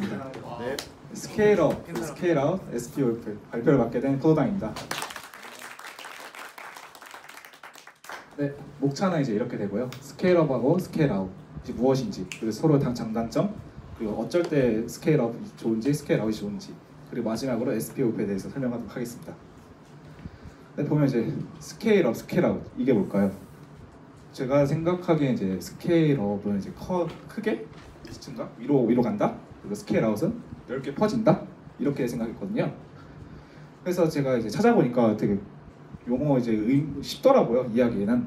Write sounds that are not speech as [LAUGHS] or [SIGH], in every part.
네. scale up, scale out, SPOF 발표를 맡게 된 포도당입니다. 네, 목차는 이제 이렇게 되고요. scale up하고 scale out 무엇인지 그리고 서로 당 장단점 그리고 어쩔 때 스케일업이 좋은지 스케일아웃이 좋은지 그리고 마지막으로 SPOF에 대해서 설명하도록 하겠습니다. 네, 보면 이제 scale up, scale out 이게 뭘까요? 제가 생각하기에 이제 scale up은 이제 커 크게 증가 위로 위로 간다. 그리고 scale out은 넓게 퍼진다. 이렇게 생각했거든요. 그래서 제가 이제 찾아보니까 되게 용어 이제 의, 쉽더라고요 이야기에는.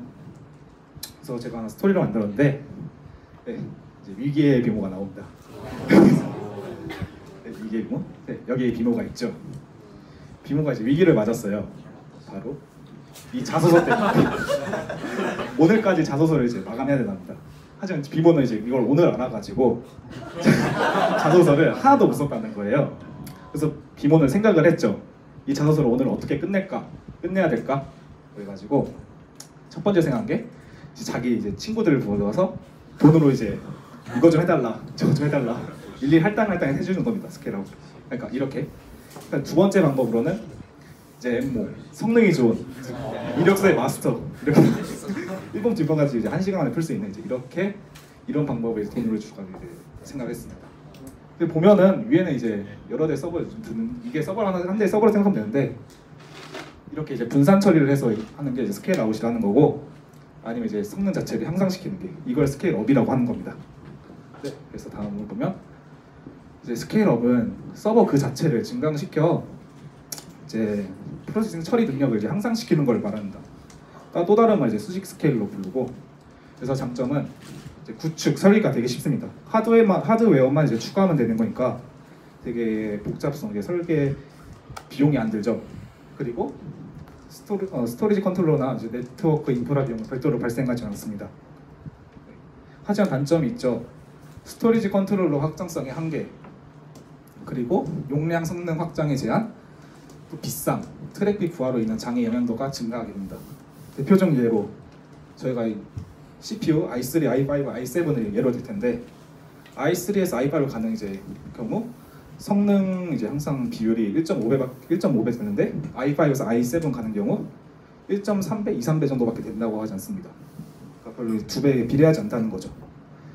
그래서 제가 하나 스토리를 만들었는데 네, 이제 위기의 비모가 나옵니다. [LAUGHS] 네, 위기의 비모. 네, 여기에 비모가 있죠. 비모가 이제 위기를 맞았어요. 바로 이 자소서 때문에 [LAUGHS] 오늘까지 자소서를 이제 마감해야 된답니다. 하지만 비모는 이제 이걸 오늘 알아가지고 [LAUGHS] 자소서를 하나도 못 썼다는 거예요. 그래서 비모는 생각을 했죠. 이 자소서를 오늘 어떻게 끝낼까? 끝내야 될까? 그래가지고 첫 번째 생각한 게 이제 자기 이제 친구들을 불러서 돈으로 이제 이거 좀 해달라, 저거 좀 해달라 일일이 할당 할당 해주는 겁니다. 스케일하고. 그러니까 이렇게. 그러니까 두 번째 방법으로는 이제 엠모 성능이 좋은 이력서의 마스터 이렇게 일본 뒷바가지 이제 한 시간 안에 풀 수 있는 이제 이렇게 이런 방법을 돈으로 주가 이제 생각했습니다. 근데 보면은 위에는 이제 여러 대 서버를 좀 두는 이게 서버 하나 한 대의 서버로 생각하면 되는데 이렇게 이제 분산 처리를 해서 하는 게 이제 스케일 아웃이라는 거고 아니면 이제 성능 자체를 향상시키는 게 이걸 스케일 업이라고 하는 겁니다. 네, 그래서 다음으로 보면 이제 scale up은 서버 그 자체를 증강시켜 이제 processing 처리 능력을 이제 향상시키는 걸 말합니다. 아, 또 다른 말 이제 수직 scale로 부르고 그래서 장점은 구축 설계가 되게 쉽습니다. 하드웨어만 하드웨어만 이제 추가하면 되는 거니까 되게 복잡성 이게 설계 비용이 안 들죠. 그리고 스토리, 어, storage controller나 이제 네트워크 인프라 비용은 별도로 발생하지 않습니다. 하지만 단점이 있죠. storage controller 확장성의 한계 그리고 용량 성능 확장의 제한 또 비싼 트래픽 부하로 인한 장애 영향도가 증가하게 됩니다. 대표적 예로 저희가 이 CPU i3, i5, i7을 예로 들 텐데 i3에서 i5로 가는 이제 경우 성능 이제 향상 비율이 1.5배 1.5배 되는데 i5에서 i7 가는 경우 1.3배, 2, 3배 정도밖에 된다고 하지 않습니다. 그러니까 별로 두 배에 비례하지 않다는 거죠.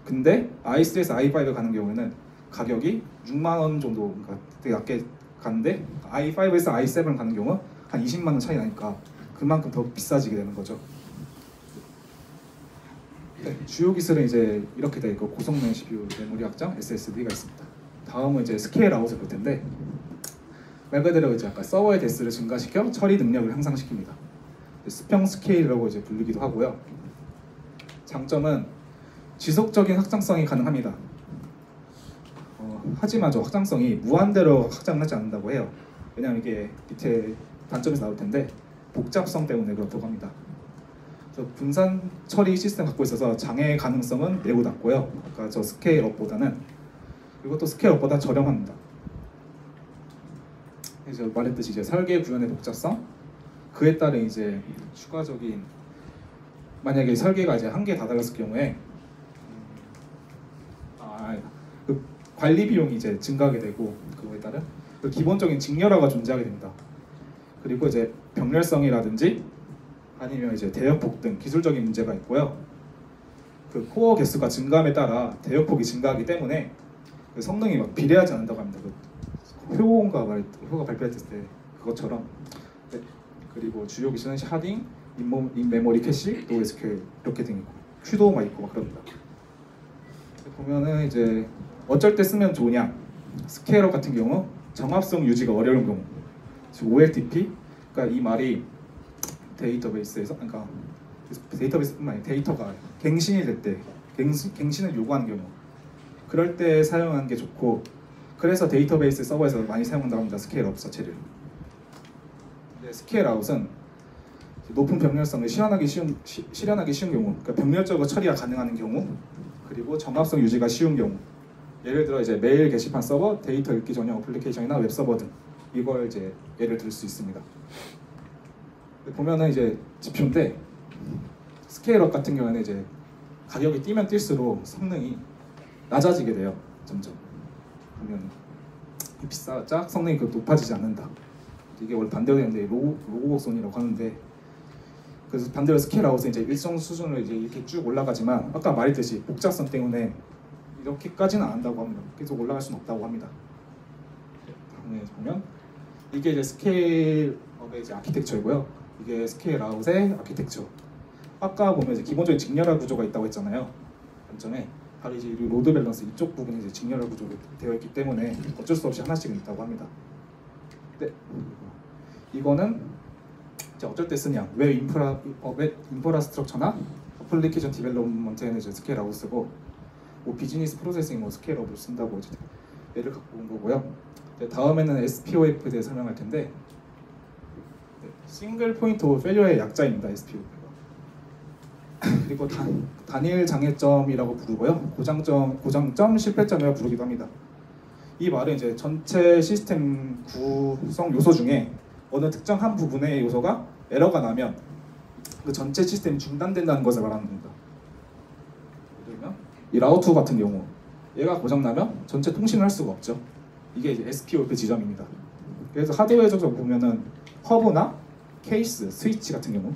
근데 i3에서 i5 가는 경우에는 가격이 6만 원 정도 그러니까 되게 낮게 가는데 i5에서 i7 가는 경우 한 20만 원 차이 나니까 그만큼 더 비싸지게 되는 거죠. 네, 주요 기술은 이제 이렇게 돼 있고 고성능 CPU 메모리 확장 SSD가 있습니다. 다음은 이제 scale out을 볼 텐데 말 그대로 이제 아까 서버의 대수를 증가시켜 처리 능력을 향상시킵니다. 수평 스케일이라고 이제 불리기도 하고요. 장점은 지속적인 확장성이 가능합니다. 어, 하지만 저 확장성이 무한대로 확장하지 않는다고 해요. 왜냐하면 이게 밑에 단점에서 나올 텐데 복잡성 때문에 그렇다고 합니다. 분산 처리 시스템 갖고 있어서 장애 가능성은 매우 낮고요. 아까 저 스케일업보다는 또 스케일업보다 저렴합니다. 이제 말했듯이 이제 설계 구현의 복잡성 그에 따른 이제 추가적인 만약에 설계가 이제 한계에 다다랐을 경우에 아, 그 관리 비용이 이제 증가하게 되고 그거에 따른 그 기본적인 직렬화가 존재하게 됩니다. 그리고 이제 병렬성이라든지 아니면 이제 대역폭 등 기술적인 문제가 있고요. 그 코어 개수가 증가함에 따라 대역폭이 증가하기 때문에 그 성능이 막 비례하지 않는다고 합니다. 그말 효가 발표했을 때 그것처럼 네. 그리고 주요 기술은 sharding, 인모, in-memory cache, NoSQL 이렇게 등 있고 큐도가 있고 막 그럽니다. 보면은 이제 어쩔 때 쓰면 좋으냐 scale up 같은 경우 정합성 유지가 어려운 경우 OLTP 그러니까 이 말이 데이터베이스에서 그러니까 데이터베이스뿐만 아니라 데이터가 갱신이 될때 갱신, 갱신 을 요구하는 경우. 그럴 때 사용하는 게 좋고 그래서 데이터베이스 서버에서 많이 사용한다고 합니다 scale up 자체를. scale out은 높은 병렬성을 실현하기 쉬운 시, 실현하기 쉬운 경우 그러니까 병렬적으로 처리가 가능한 경우 그리고 정합성 유지가 쉬운 경우. 예를 들어 이제 메일 게시판 서버, 데이터 읽기 전용 어플리케이션이나 웹 서버 등 이걸 이제 예를 들 수 있습니다. 보면은 이제 지표인데 scale up 같은 경우에는 이제 가격이 뛰면 뛸수록 성능이 낮아지게 돼요. 점점. 보면 비싸짝 성능이 그 높아지지 않는다. 이게 원래 반대로 되는데 로그 로그 곡선이라고 하는데 그래서 반대로 scale out은 이제 일정 수준으로 이제 이렇게 쭉 올라가지만 아까 말했듯이 복잡성 때문에 이렇게까지는 안 한다고 합니다. 계속 올라갈 수는 없다고 합니다. 다음에 보면 이게 이제 scale up의 이제 아키텍처이고요. 이게 스케일아웃의 아키텍처. 아까 보면 이제 기본적인 직렬화 구조가 있다고 했잖아요. 관점에 바로 이제 이 load balance 이쪽 부분이 이제 직렬화 구조로 되어 있기 때문에 어쩔 수 없이 하나씩은 있다고 합니다. 네. 이거는 이제 어쩔 때 쓰냐? 웹 인프라 어, 웹 infrastructure나 application development에는 이제 scale out 쓰고 뭐 business processing 뭐 scale up을 쓴다고 이제 예를 갖고 온 거고요. 이제 다음에는 SPOF에 대해 설명할 텐데 네, single point of failure의 약자입니다. SPOF가. [LAUGHS] 그리고 단, 단일 장애점이라고 부르고요. 고장점, 고장점, 실패점이라고 부르기도 합니다. 이 말은 이제 전체 시스템 구성 요소 중에 어느 특정 한 부분의 요소가 에러가 나면 그 전체 시스템이 중단된다는 것을 말하는 겁니다. 예를 들면 이 라우터 같은 경우 얘가 고장 나면 전체 통신을 할 수가 없죠. 이게 이제 SPOF 지점입니다. 그래서 하드웨어적으로 보면은 허브나 케이스, 스위치 같은 경우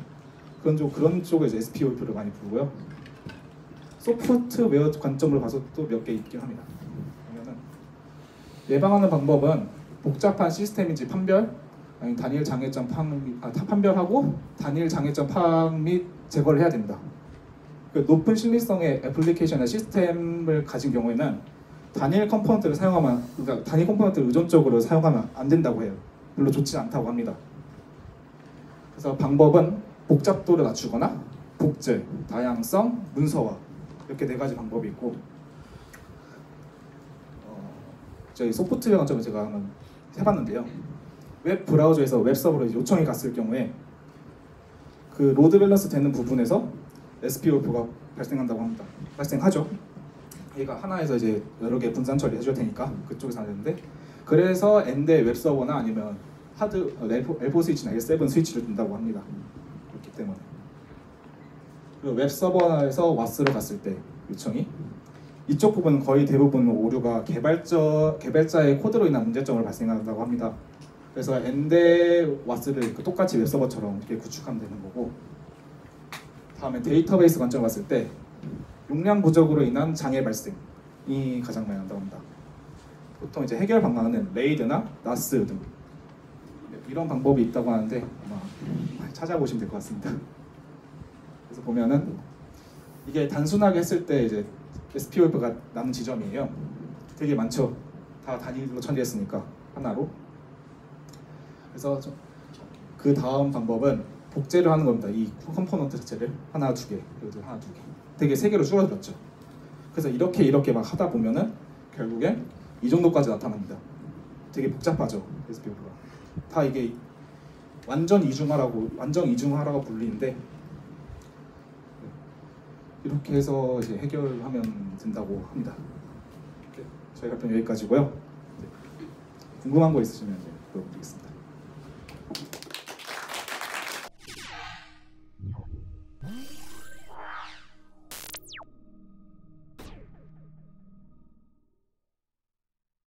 그런 쪽 그런 쪽에 이제 SPOF를 많이 부르고요. 소프트웨어 관점으로 봐서 또 몇 개 있긴 합니다. 그러면은 예방하는 방법은 복잡한 시스템인지 판별, 아니 단일 장애점 파악, 아, 타- 판별하고 단일 장애점 파악 및 제거를 해야 된다. 그 높은 신뢰성의 애플리케이션이나 시스템을 가진 경우에는 단일 component를 사용하면 그러니까 단일 component를 의존적으로 사용하면 안 된다고 해요. 별로 좋지 않다고 합니다. 그래서 방법은 복잡도를 낮추거나 복제, 다양성, 문서화 이렇게 네 가지 방법이 있고 어, 저희 소프트웨어 관점을 제가 한번 해봤는데요. 웹 브라우저에서 웹 서버로 요청이 갔을 경우에 그 load balance 되는 부분에서 SPOF가 발생한다고 합니다. 발생하죠. 얘가 하나에서 이제 여러 개 분산 처리 해줘야 되니까 그쪽에서 하야 되는데 그래서 N대 웹 서버나 아니면 하드 어, L4, L4 스위치나 L7 스위치를 둔다고 합니다. 그렇기 때문에 그리고 웹 서버에서 WAS로 갔을 때 요청이 이쪽 부분은 거의 대부분 오류가 개발자 개발자의 코드로 인한 문제점을 발생한다고 합니다. 그래서 N대 WAS를 그 똑같이 웹 서버처럼 이렇게 구축하면 되는 거고 다음에 데이터베이스 관점을 봤을 때 용량 부족으로 인한 장애 발생이 가장 많이 난다고 합니다. 보통 이제 해결 방안은 RAID나 NAS 등 이런 방법이 있다고 하는데 아마 찾아보시면 될 것 같습니다. 그래서 보면은 이게 단순하게 했을 때 이제 SPOF가 남은 지점이에요. 되게 많죠. 다 단위로 처리했으니까 하나로. 그래서 좀- 그 다음 방법은 복제를 하는 겁니다. 이 component 자체를 하나 두 개, 그래도 하나 두 개. 되게 세 개로 줄어들었죠. 그래서 이렇게 이렇게 막 하다 보면은 결국엔 이 정도까지 나타납니다. 되게 복잡하죠. SPOF가. 다 이게 완전 이중화라고 완전 이중화라고 불리는데 이렇게 해서 이제 해결하면 된다고 합니다. 네, 저희 발표 여기까지고요. 네. 궁금한 거 있으시면 물어보겠습니다.